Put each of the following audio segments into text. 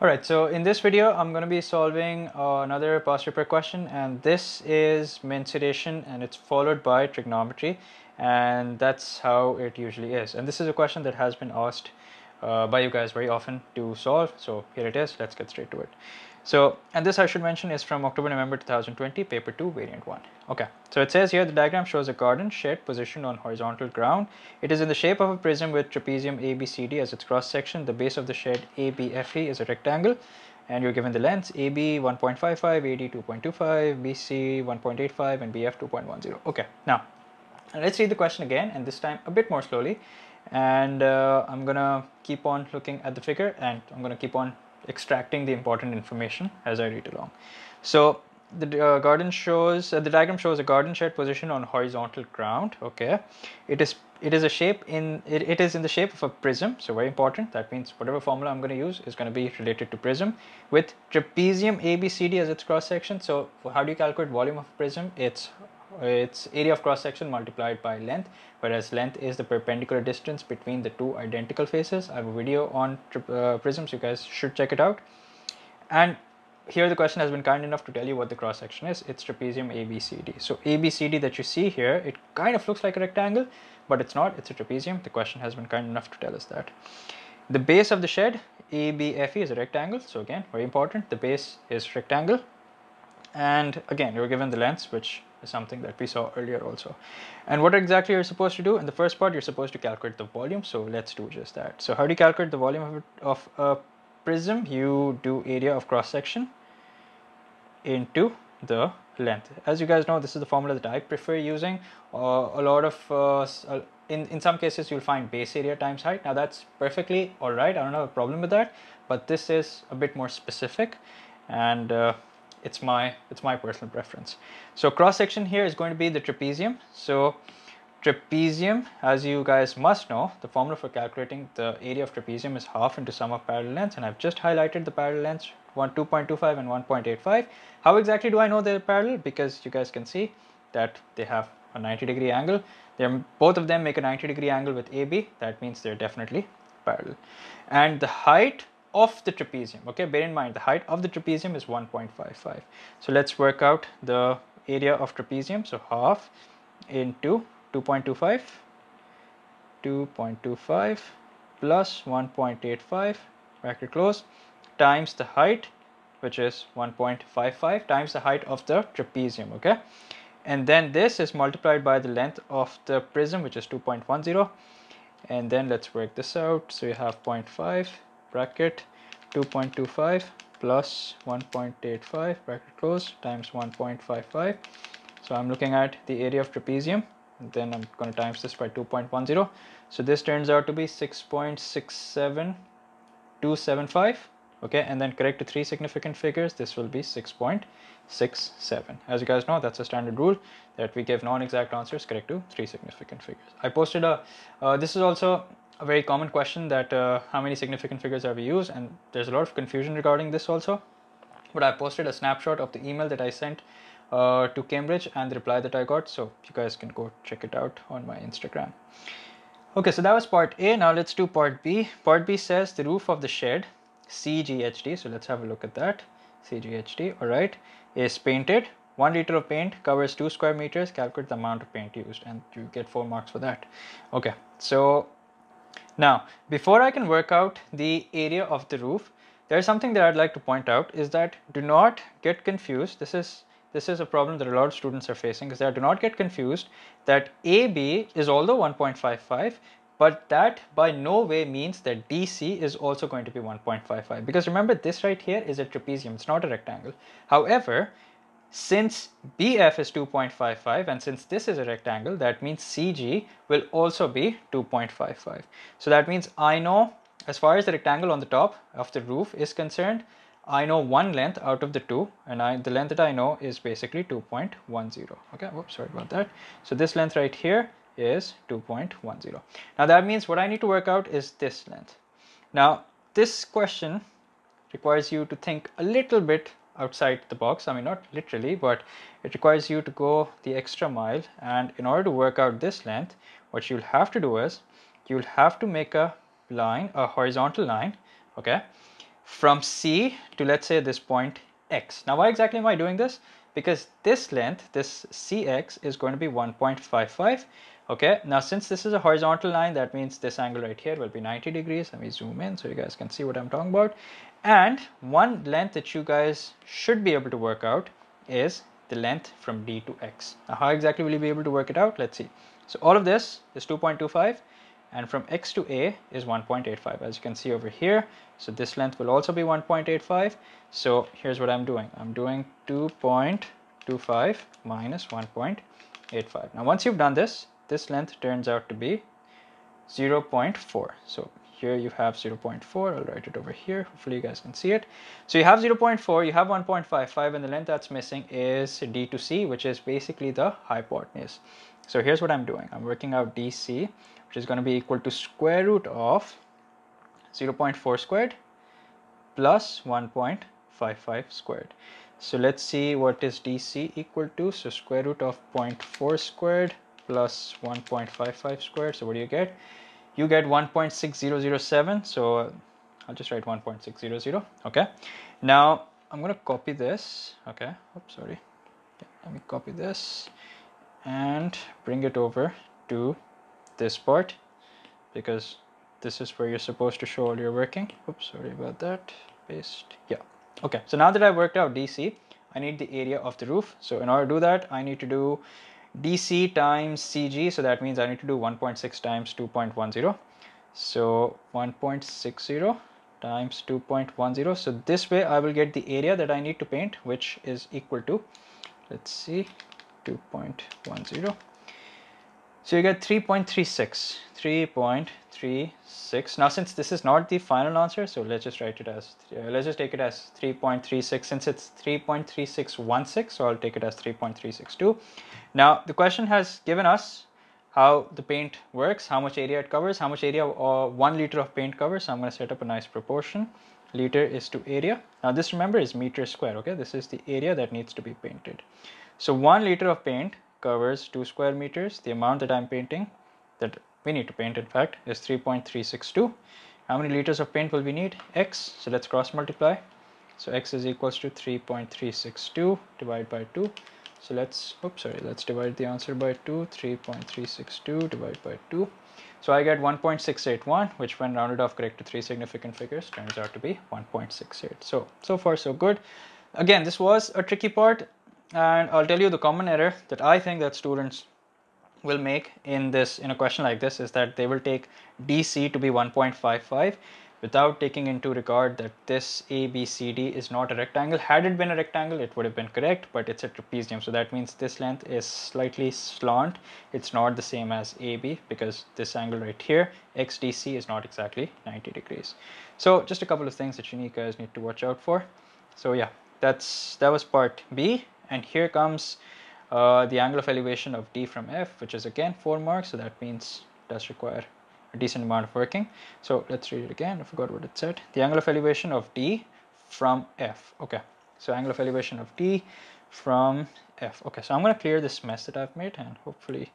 Alright, so in this video, I'm going to be solving uh, another past paper question and this is mensuration and it's followed by trigonometry and that's how it usually is. And this is a question that has been asked uh, by you guys very often to solve. So here it is, let's get straight to it. So, and this I should mention is from October, November 2020, paper 2, variant 1. Okay, so it says here the diagram shows a garden shed positioned on horizontal ground. It is in the shape of a prism with trapezium ABCD as its cross section. The base of the shed ABFE is a rectangle and you're given the lengths AB 1.55, AD 2.25, BC 1.85 and BF 2.10. Okay, now let's read the question again and this time a bit more slowly and uh, I'm gonna keep on looking at the figure and I'm gonna keep on extracting the important information as I read along. So the uh, garden shows uh, the diagram shows a garden shed position on horizontal ground okay? It is it is a shape in it, it is in the shape of a prism so very important. That means whatever formula i'm going to use is going to be related to prism with trapezium abcd as its cross section. So how do you calculate volume of prism? It's it's area of cross section multiplied by length whereas length is the perpendicular distance between the two identical faces i have a video on uh, prisms you guys should check it out and here the question has been kind enough to tell you what the cross section is. It's trapezium ABCD. So ABCD that you see here, it kind of looks like a rectangle, but it's not. It's a trapezium. The question has been kind enough to tell us that. The base of the shed, ABFE, is a rectangle. So again, very important. The base is rectangle. And again, you're given the lengths, which is something that we saw earlier also. And what exactly you're supposed to do? In the first part, you're supposed to calculate the volume. So let's do just that. So how do you calculate the volume of, of a prism? You do area of cross section into the length. As you guys know, this is the formula that I prefer using. Uh, a lot of, uh, uh, in, in some cases, you'll find base area times height. Now that's perfectly all right. I don't have a problem with that, but this is a bit more specific and uh, it's my, it's my personal preference. So cross section here is going to be the trapezium. So trapezium, as you guys must know, the formula for calculating the area of trapezium is half into sum of parallel lengths and I've just highlighted the parallel lengths one 2.25 and 1.85 how exactly do i know they're parallel? Because you guys can see that they have a 90 degree angle. They're both of them make a 90 degree angle with ab that means they're definitely parallel. And the height of the trapezium okay? Bear in mind the height of the trapezium is 1.55 so let's work out the area of trapezium. So half into 2.25 2.25 plus 1.85 bracket close times the height which is 1.55 times the height of the trapezium okay? And then this is multiplied by the length of the prism which is 2.10 and then let's work this out. So you have 0.5 bracket 2.25 plus 1.85 bracket close times 1.55 so I'm looking at the area of trapezium then I'm going to times this by 2.10 so this turns out to be 6.67275 okay? And then correct to three significant figures this will be 6.67 as you guys know that's a standard rule that we give non-exact answers correct to three significant figures. I posted a uh, this is also a very common question that uh, how many significant figures have we used and there's a lot of confusion regarding this also but i posted a snapshot of the email that i sent uh, to cambridge and the reply that i got so you guys can go check it out on my instagram okay so that was part a now let's do part b part b says the roof of the shed CGHD. So let's have a look at that. CGHD, all right, is painted. One liter of paint covers two square meters. Calculate the amount of paint used and you get four marks for that. Okay, so now before I can work out the area of the roof, there's something that I'd like to point out is that do not get confused. This is this is a problem that a lot of students are facing is that do not get confused that AB is although 1.55 but that by no way means that DC is also going to be 1.55 because remember this right here is a trapezium, it's not a rectangle. However, since BF is 2.55 and since this is a rectangle, that means CG will also be 2.55. So that means I know as far as the rectangle on the top of the roof is concerned, I know one length out of the two and I, the length that I know is basically 2.10. Okay, Oops, sorry about that. So this length right here is 2.10. Now that means what I need to work out is this length. Now this question requires you to think a little bit outside the box. I mean not literally but it requires you to go the extra mile and in order to work out this length what you'll have to do is you'll have to make a line, a horizontal line, okay, from C to let's say this point X. Now why exactly am I doing this? Because this length, this CX is going to be 1.55. Okay, now since this is a horizontal line, that means this angle right here will be 90 degrees. Let me zoom in so you guys can see what I'm talking about. And one length that you guys should be able to work out is the length from D to X. Now how exactly will you be able to work it out? Let's see. So all of this is 2.25 and from X to A is 1.85 as you can see over here. So this length will also be 1.85. So here's what I'm doing. I'm doing 2.25 minus 1.85. Now once you've done this, this length turns out to be 0.4. So here you have 0.4 i'll write it over here. Hopefully you guys can see it. So you have 0.4 you have 1.55 and the length that's missing is d to c which is basically the hypotenuse. So here's what i'm doing. I'm working out dc which is going to be equal to square root of 0.4 squared plus 1.55 squared. So let's see what is dc equal to. So square root of 0.4 squared plus 1.55 squared. So what do you get? You get 1.6007 so I'll just write 1.600 okay. Now I'm gonna copy this. Okay. Oops sorry. Let me copy this and bring it over to this part because this is where you're supposed to show all your working. Oops sorry about that. Paste. Yeah. Okay. So now that I've worked out DC I need the area of the roof. So in order to do that I need to do DC times CG so that means I need to do 1.6 times 2.10 so 1.60 times 2.10 so this way I will get the area that I need to paint which is equal to let's see 2.10 so you get 3.36 3.36 now since this is not the final answer so let's just write it as uh, let's just take it as 3.36 since it's 3.3616 so I'll take it as 3.362 now the question has given us how the paint works, how much area it covers, how much area uh, one liter of paint covers. So I'm going to set up a nice proportion. Liter is to area. Now this remember is meter square. Okay, this is the area that needs to be painted. So one liter of paint covers two square meters. The amount that I'm painting, that we need to paint in fact, is 3.362. How many liters of paint will we need? X. So let's cross multiply. So X is equals to 3.362 divided by 2 so let's, oops, sorry, let's divide the answer by 2, 3.362 divided by 2. So I get 1.681, which when rounded off correct to three significant figures turns out to be 1.68. So, so far so good. Again, this was a tricky part and I'll tell you the common error that I think that students will make in this in a question like this is that they will take DC to be 1.55 without taking into regard that this ABCD is not a rectangle. Had it been a rectangle, it would have been correct, but it's a trapezium. So that means this length is slightly slant. It's not the same as AB because this angle right here, XDC is not exactly 90 degrees. So just a couple of things that you guys need to watch out for. So yeah, that's that was part B. And here comes uh, the angle of elevation of D from F, which is again four marks. So that means does require a decent amount of working. So let's read it again. I forgot what it said. The angle of elevation of D from F. Okay. So angle of elevation of D from F. Okay. So I'm going to clear this mess that I've made and hopefully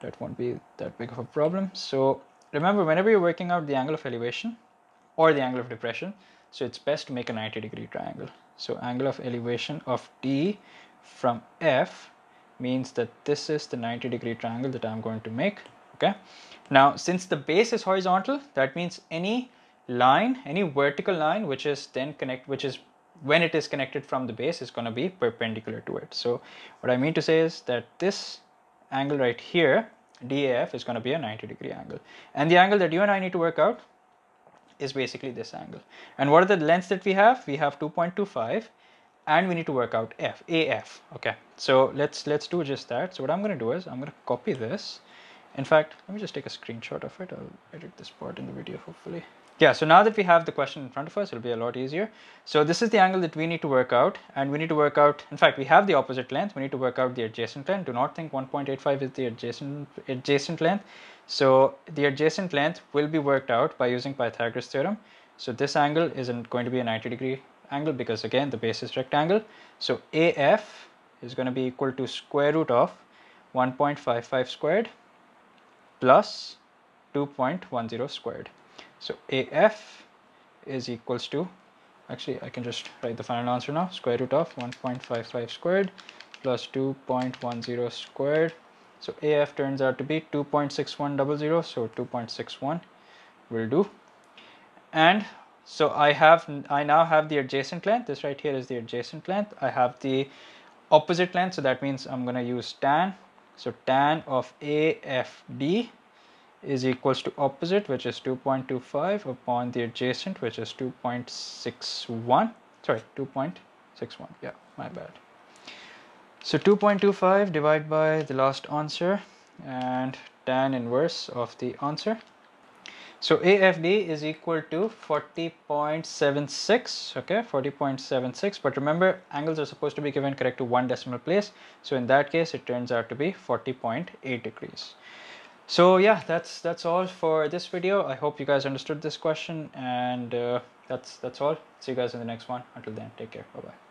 that won't be that big of a problem. So remember whenever you're working out the angle of elevation or the angle of depression, so it's best to make a 90 degree triangle. So angle of elevation of D from F means that this is the 90 degree triangle that I'm going to make okay? Now since the base is horizontal that means any line any vertical line which is then connect which is when it is connected from the base is going to be perpendicular to it. So what i mean to say is that this angle right here DAF is going to be a 90 degree angle. And the angle that you and I need to work out is basically this angle. And what are the lengths that we have? We have 2.25 and we need to work out F AF okay so let's let's do just that so what I'm going to do is I'm going to copy this in fact, let me just take a screenshot of it. I'll edit this part in the video, hopefully. Yeah, so now that we have the question in front of us, it'll be a lot easier. So this is the angle that we need to work out, and we need to work out, in fact, we have the opposite length. We need to work out the adjacent length. Do not think 1.85 is the adjacent, adjacent length. So the adjacent length will be worked out by using Pythagoras theorem. So this angle isn't going to be a 90 degree angle because again, the base is rectangle. So AF is going to be equal to square root of 1.55 squared plus 2.10 squared. So AF is equals to actually I can just write the final answer now square root of 1.55 squared plus 2.10 squared so AF turns out to be 2.6100 so 2.61 will do and so I have I now have the adjacent length. This right here is the adjacent length. I have the opposite length. So that means I'm gonna use tan. So tan of AFD is equals to opposite which is 2.25 upon the adjacent which is 2.61 sorry 2.61 yeah. My bad. So 2.25 divided by the last answer and tan inverse of the answer so AFD is equal to 40.76 okay? 40.76 but remember angles are supposed to be given correct to one decimal place. So in that case it turns out to be 40.8 degrees. So yeah that's that's all for this video. I hope you guys understood this question and uh, that's that's all. See you guys in the next one. Until then take care. Bye bye